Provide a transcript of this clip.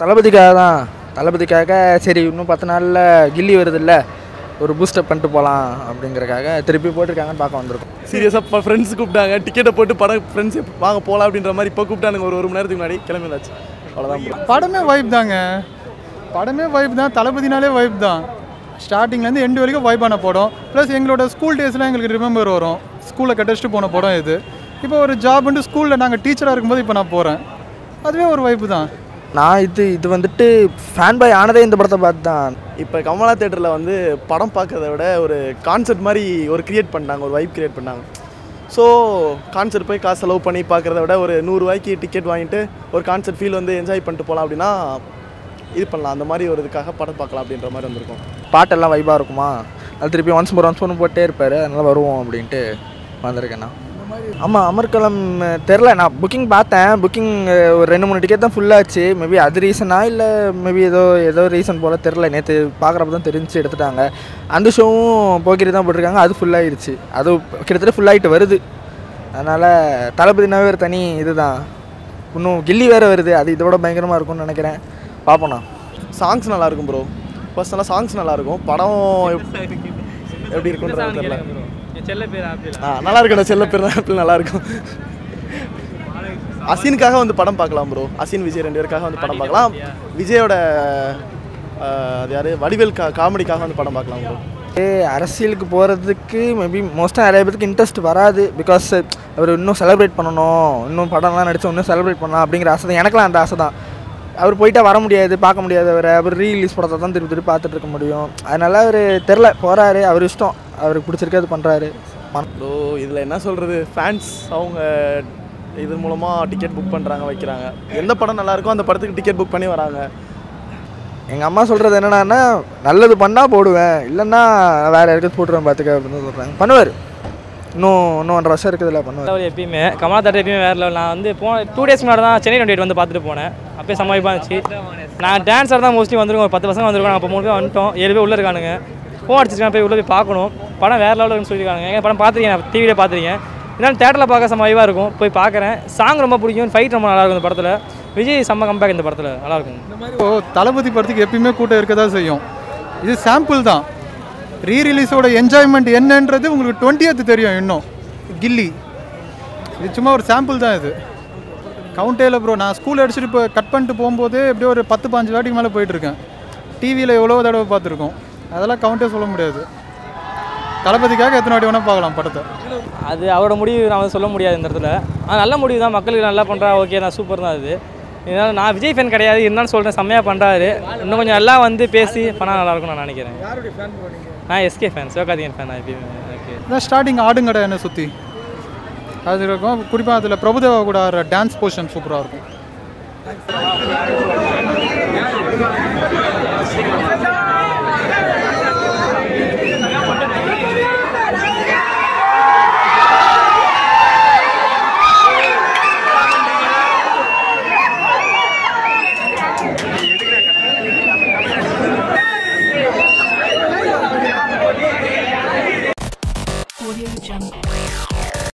தளபதிக்காக தான். தளபதிக்காக சரி இன்னும் பத்து நாளில் கில்லி வருதுல்ல ஒரு பூஸ்டப் பண்ணிட்டு போகலாம் அப்படிங்கறக்காக திருப்பி போட்டிருக்காங்கன்னு பார்க்க வந்திருக்கோம். சீரியஸாக ஃப்ரெண்ட்ஸ் கூப்பிட்டாங்க. டிக்கெட்டை போட்டு படம் ஃப்ரெண்ட்ஸ் வாங்க போகலாம் அப்படின்ற மாதிரி இப்போ கூப்பிட்டானுங்க. ஒரு ஒரு மணி நேரத்துக்கு முன்னாடி கிளம்பி வந்தாச்சு. அவ்வளோதான். படமே வைப் தாங்க. படமே வைப் தான். தளபதினாலே வைப் தான். ஸ்டார்டிங்லேருந்து எண்டு வரைக்கும் வைப்பான படம். ப்ளஸ் எங்களோட ஸ்கூல் டேஸ்லாம் எங்களுக்கு ரிமெம்பர் வரும். ஸ்கூலில் கட்டடிச்சிட்டு போன படம் இது. இப்போ ஒரு ஜாப்ன்ட்டு ஸ்கூலில் நாங்கள் டீச்சராக இருக்கும்போது இப்போ நான் போகிறேன் அதுவே ஒரு வைப்பு தான். நான் இது இது வந்துட்டு ஃபேன் பாய் ஆனதே இந்த படத்தை பார்த்து தான் இப்போ கமலா தேட்டரில் வந்து படம் பார்க்குறத விட ஒரு கான்செர்ட் மாதிரி ஒரு கிரியேட் பண்ணாங்க ஒரு வைப் கிரியேட் பண்ணாங்க ஸோ கான்செர்ட் போய் காசு செலவு பண்ணி பார்க்குறத விட ஒரு நூறுரூவாய்க்கு டிக்கெட் வாங்கிட்டு ஒரு கான்செர்ட் ஃபீல் வந்து என்ஜாய் பண்ணிட்டு போகலாம் அப்படின்னா இது பண்ணலாம். அந்த மாதிரி ஒரு இதுக்காக படம் பார்க்கலாம் அப்படின்ற மாதிரி வந்திருக்கும். பாட்டெல்லாம் வைபாக இருக்குமா? அது திருப்பி ஒன்ஸ் மோர் ஒன்ஸ் மோர் போட்டே இருப்பார். அதனால் வருவோம் அப்படின்ட்டு வந்திருக்கேண்ணா ஆமாம் அமர்கலம் தெரில நான் புக்கிங் பார்த்தேன். புக்கிங் ஒரு ரெண்டு மூணு டிக்கெட் தான் ஃபுல்லாச்சு மேபி அது ரீசனா இல்லை மேபி ஏதோ ஏதோ ரீசன் போல் தெரில நேற்று பார்க்குறப்ப தான் தெரிஞ்சு எடுத்துட்டாங்க. அந்த ஷோவும் போக்கிரி தான் போட்டிருக்காங்க. அது ஃபுல்லாகிடுச்சு அது கிட்டத்தட்ட ஃபுல்லாகிட்டு வருது. அதனால் தளபதினாவே ஒரு தனி இதுதான். இன்னும் கில்லி வேறு வருது. அது இதோட பயங்கரமாக இருக்கும்னு நினைக்கிறேன். பார்ப்போம் நான் சாங்ஸ் நல்லா இருக்கும் ப்ரோ பர்சனலாக சாங்ஸ் நல்லா இருக்கும். படம் எப்- எப்படி இருக்குன்றது தெரியல. செல்ல பேர் ஆப்பிள்? ஆ நல்லா இருக்கணும் செல்ல பேர் ஆப்பிள் நல்லா இருக்கும். அசினுக்காக வந்து படம் பார்க்கலாம் ப்ரோ அசின் விஜய் ரெண்டு பேருக்காக வந்து படம் பார்க்கலாம். விஜயோட அது யாரு? வடிவேல் கா காமெடிக்காக வந்து படம் பார்க்கலாம் ப்ரோ ஏ, அரசியலுக்கு போகிறதுக்கு மேபி மோஸ்ட்டாக நிறைய பேருக்கு இன்ட்ரெஸ்ட் வராது. பிகாஸ் அவர் இன்னும் செலிப்ரேட் பண்ணணும். இன்னும் படம்லாம் நடிச்சு இன்னும் செலிப்ரேட் பண்ணலாம் அப்படிங்கிற ஆசை தான். எனக்குலாம் அந்த ஆசை தான். அவர் போயிட்டா வர முடியாது பார்க்க முடியாது அவரை. அவர் ரீலீஸ் படத்தை தான் திருப்பி திருப்பி பார்த்துட்டு இருக்க முடியும். அதனால அவர் தெரில போகிறாரு அவர் இஷ்டம். அவருக்கு பிடிச்சிருக்கு அது பண்ணுறாரு ப்ரோ இதில் என்ன சொல்கிறது ஃபேன்ஸ் அவங்க இது மூலமாக டிக்கெட் புக் பண்ணுறாங்க வைக்கிறாங்க. எந்த படம் நல்லா இருக்கோ அந்த படத்துக்கு டிக்கெட் புக் பண்ணி வராங்க. எங்கள் அம்மா சொல்கிறது என்னென்னா நல்லது பண்ணால் போடுவேன். இல்லைன்னா வேறு யாருக்காவது போட்டுருவேன் பார்த்துக்க அப்படின்னு சொல்கிறாங்க பண்ணுவார். இன்னும் இன்னும் ஒன்றரை வருஷம் இருக்குதுல்ல பண்ணுவார். லெவல் எப்பயுமே கமலா தேட்டர் எப்பயுமே வேறு லெவல் நான் வந்து போன டூ டேஸ் முன்னாடி தான் சென்னை டுவெண்ட்டி வந்து பார்த்துட்டு போனேன். அப்பயே சமாளிப்பாக இருந்துச்சு. நான் டான்ஸர் தான் மோஸ்ட்லி வந்திருக்கோம். ஒரு பத்து பசங்க வந்திருக்கோம். அப்போ மூணு பேர் வந்துட்டோம். ஏழு பேர் உள்ளே இருக்கானுங்க. ஃபோன் அடிச்சிருக்கான் போய் உள்ளே போய் பார்க்கணும். படம் வேறு லெவலில் சொல்லியிருக்காங்க எங்கள் படம் பார்த்துருக்கேன் நான் டிவியில் பார்த்துருக்கேன். இதனால் தேட்டரில் பார்க்க செம்ம வைவாக இருக்கும். போய் பார்க்குறேன். சாங் ரொம்ப பிடிக்கும். ஃபைட் ரொம்ப நல்லாயிருக்கும் இந்த படத்தில். விஜய் செம்ம கம்பேக் இந்த படத்தில். நல்லாயிருக்கும் ஓ தளபதி படத்துக்கு எப்பயுமே கூட்டம் இருக்க தான் செய்யும். இது சாம்பிள் தான். ரீ ரிலீஸோட என்ஜாய்மெண்ட் என்னன்றது உங்களுக்கு டுவெண்ட்டியத்து தெரியும் இன்னும். கில்லி. இது சும்மா ஒரு சாம்பிள் தான் இது. கவுண்டே இல்லை ப்ரோ நான் ஸ்கூல் அடிச்சுட்டு இப்போ கட் பண்ணிட்டு போகும்போது எப்படியோ ஒரு பத்து பாஞ்சு வாட்டிக்கு மேலே போயிட்டுருக்கேன் டிவியில் எவ்வளோ தடவை பார்த்துருக்கோம். அதெல்லாம் கவுண்டே சொல்ல முடியாது. தளபதிக்காக எத்தனை வாட்டி வேணால் பார்க்கலாம் படத்தை. அது அவரோட முடிவு நான் வந்து சொல்ல முடியாது இந்த இடத்துல. ஆனால் நல்ல முடிவு தான். மக்களுக்கு நல்லா பண்ணுறா ஓகே தான் சூப்பர் தான் அது. இதனால் நான் விஜய் ஃபேன் கிடையாது. இருந்தாலும் சொல்கிறேன் செம்மையாக பண்ணுறாரு இன்னும் கொஞ்சம் நல்லா வந்து பேசி பண்ணால் நல்லாயிருக்கும் நான் நினைக்கிறேன். நான் எஸ்கே ஃபேன் சிவகார்த்திகேயன் ஃபேன் நான் எப்பயுமே. ஓகே ஸ்டார்டிங் ஆடுங்கடை என்ன சுற்றி அது இருக்கும். குறிப்பாக அதில் பிரபுதேவா கூட ஆடுற டான்ஸ் போர்ஷன் சூப்பராக இருக்கும்.